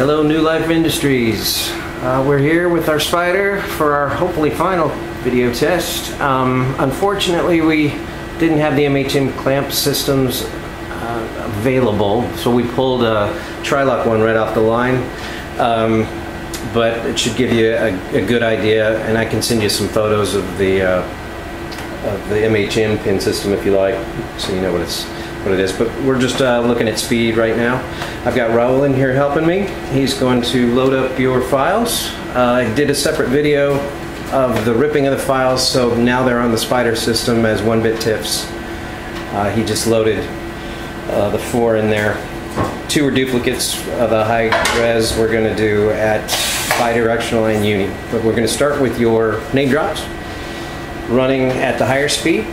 Hello, New Life Industries. Uh, we're here with our Spyder for our hopefully final video test. Um, unfortunately, we didn't have the MHM clamp systems uh, available, so we pulled a Tri-Loc one right off the line. Um, but it should give you a, a, good idea, and I can send you some photos of the uh, of the MHM pin system if you like, so you know what it's what it is. But we're just uh, looking at speed right now. I've got Raul in here helping me. He's going to load up your files. Uh, I did a separate video of the ripping of the files, so now they're on the Spyder system as one-bit TIFFs. Uh, he just loaded uh, the four in there. Two are duplicates of the high res we're going to do at bidirectional and uni. But we're going to start with your name drops running at the higher speed.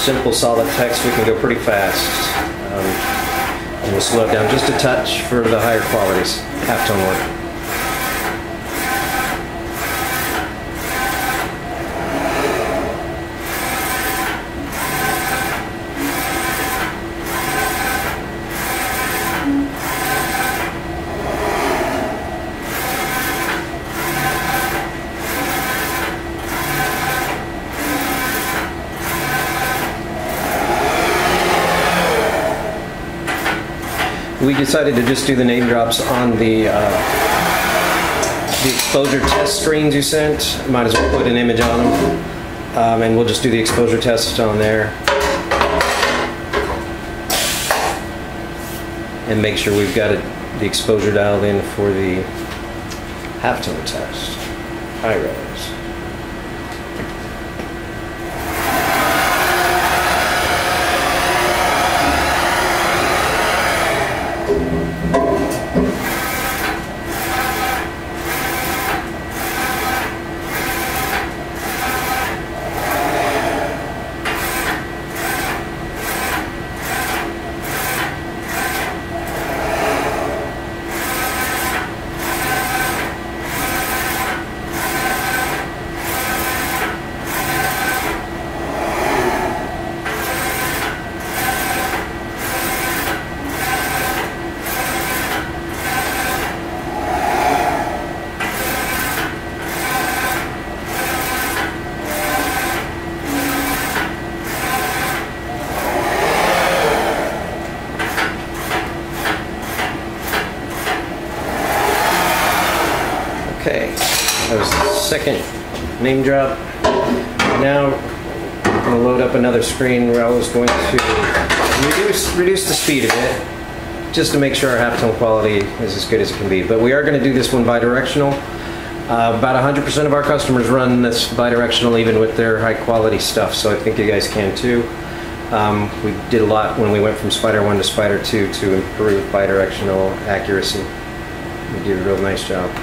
Simple solid text, we can go pretty fast. Um, and we'll slow it down just a touch for the higher qualities, halftone work. We decided to just do the name drops on the uh, the exposure test screens you sent. Might as well put an image on them, um, and we'll just do the exposure test on there, and make sure we've got it, the exposure dialed in for the halftone test. High res. Okay, that was the second name drop. Now I'm going to load up another screen where I was going to reduce, reduce the speed a bit just to make sure our halftone quality is as good as it can be. But we are going to do this one bidirectional. Uh, about 100% of our customers run this bidirectional even with their high quality stuff, so I think you guys can too. Um, we did a lot when we went from Spyder 1 to Spyder 2 to improve bidirectional accuracy. We did a real nice job.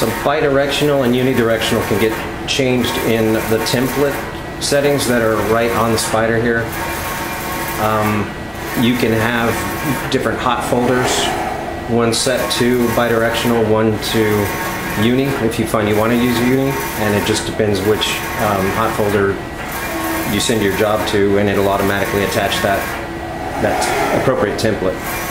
Some bidirectional and unidirectional can get changed in the template settings that are right on the Spyder here. Um, you can have different hot folders, one set to bidirectional, one to uni if you find you want to use uni, and it just depends which um, hot folder you send your job to, and it'll automatically attach that that appropriate template.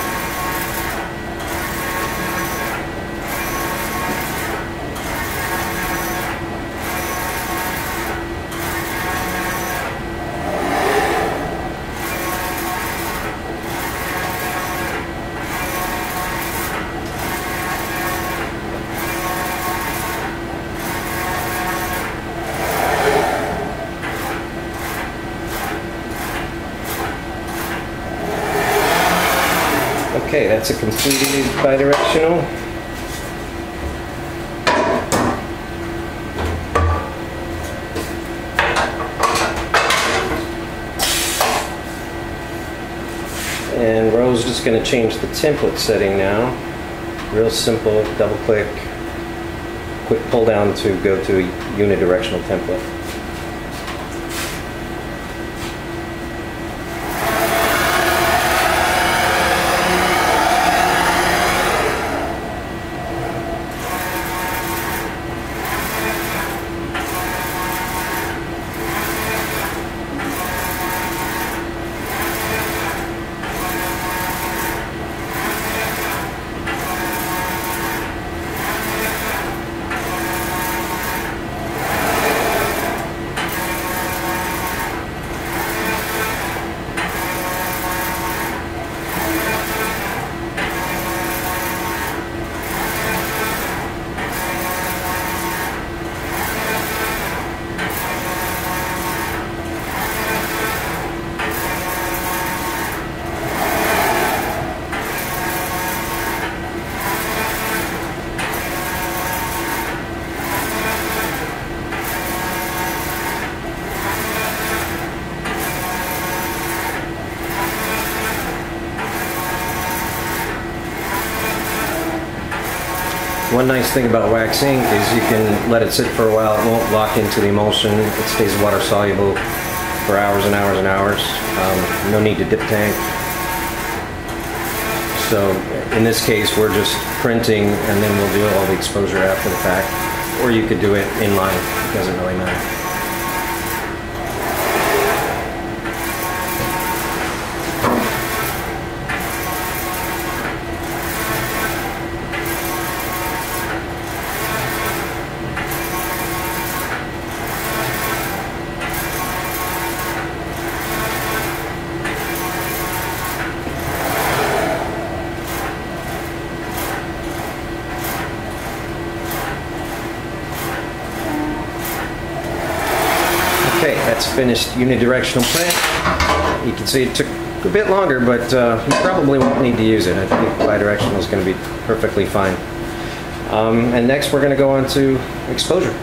Okay, that's a completed bidirectional. And Rose is just going to change the template setting now. real simple, double click, quick pull down to go to a unidirectional template. One nice thing about wax ink is you can let it sit for a while. It won't lock into the emulsion. It stays water soluble for hours and hours and hours. Um, no need to dip tank. So in this case, we're just printing and then we'll do all the exposure after the fact. Or you could do it in line. It doesn't really matter. Okay, that's finished unidirectional plant. You can see it took a bit longer, but uh, you probably won't need to use it. I think bidirectional is going to be perfectly fine. Um, and next we're going to go on to exposure.